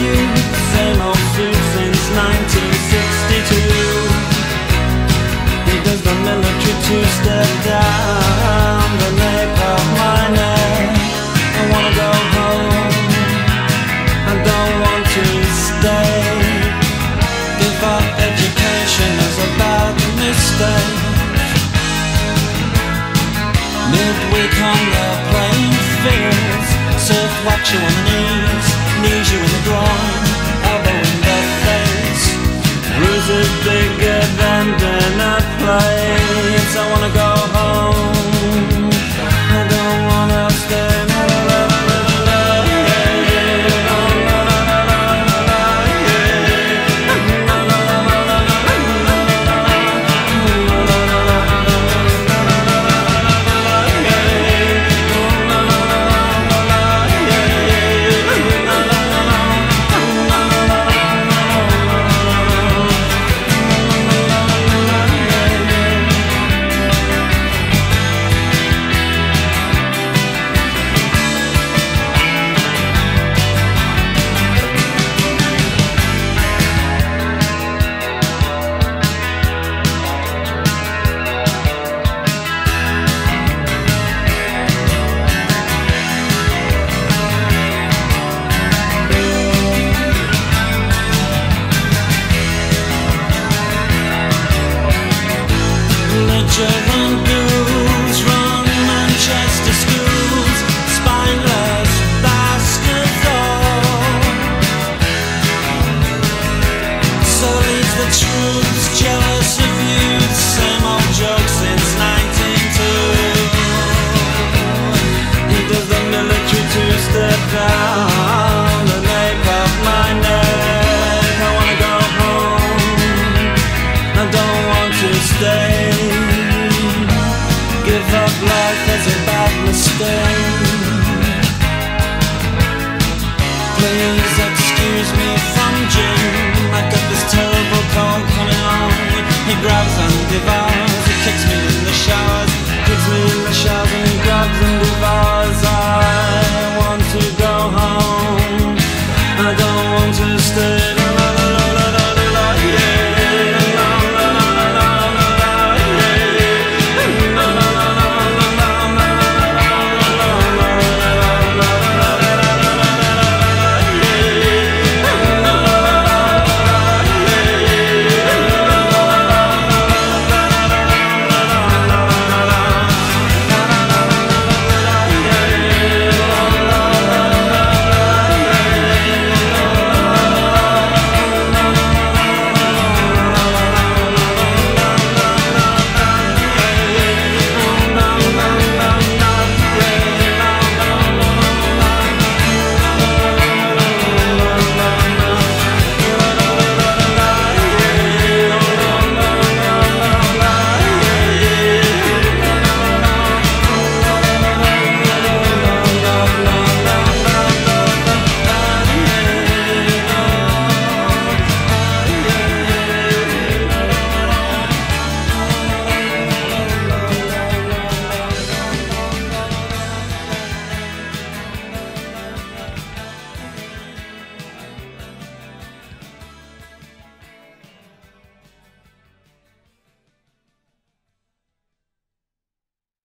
youth, same old suit since 1962. He does the military two-step down the nape of my neck. I wanna go home. I don't want to stay. Give up education is a bad mistake. Midweek on the playing fields, surf watch you on the knees, knees you in the groin, two-step down my. I wanna go home. I don't want to stay. Give up life as a bad mistake. Please excuse me from. I got this terrible cold coming on. He grabs and